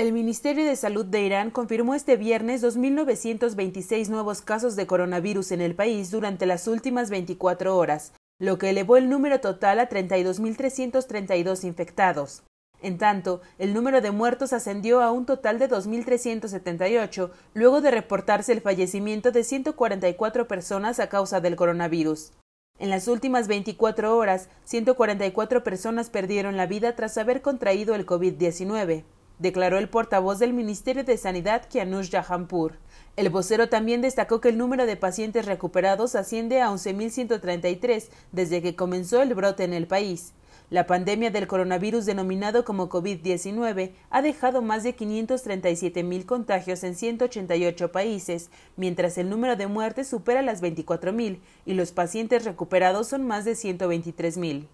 El Ministerio de Salud de Irán confirmó este viernes 2.926 nuevos casos de coronavirus en el país durante las últimas 24 horas, lo que elevó el número total a 32.332 infectados. En tanto, el número de muertos ascendió a un total de 2.378, luego de reportarse el fallecimiento de 144 personas a causa del coronavirus. En las últimas 24 horas, 144 personas perdieron la vida tras haber contraído el COVID-19 declaró el portavoz del Ministerio de Sanidad Kianush Jahanpur. El vocero también destacó que el número de pacientes recuperados asciende a 11.133 desde que comenzó el brote en el país. La pandemia del coronavirus denominado como COVID-19 ha dejado más de 537.000 contagios en 188 países, mientras el número de muertes supera las 24.000 y los pacientes recuperados son más de 123.000.